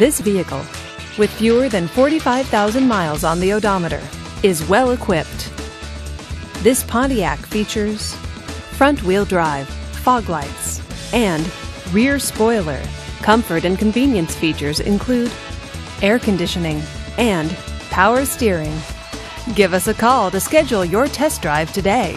This vehicle, with fewer than 45,000 miles on the odometer, is well equipped. This Pontiac features front wheel drive, fog lights, and rear spoiler. Comfort and convenience features include air conditioning and power steering. Give us a call to schedule your test drive today.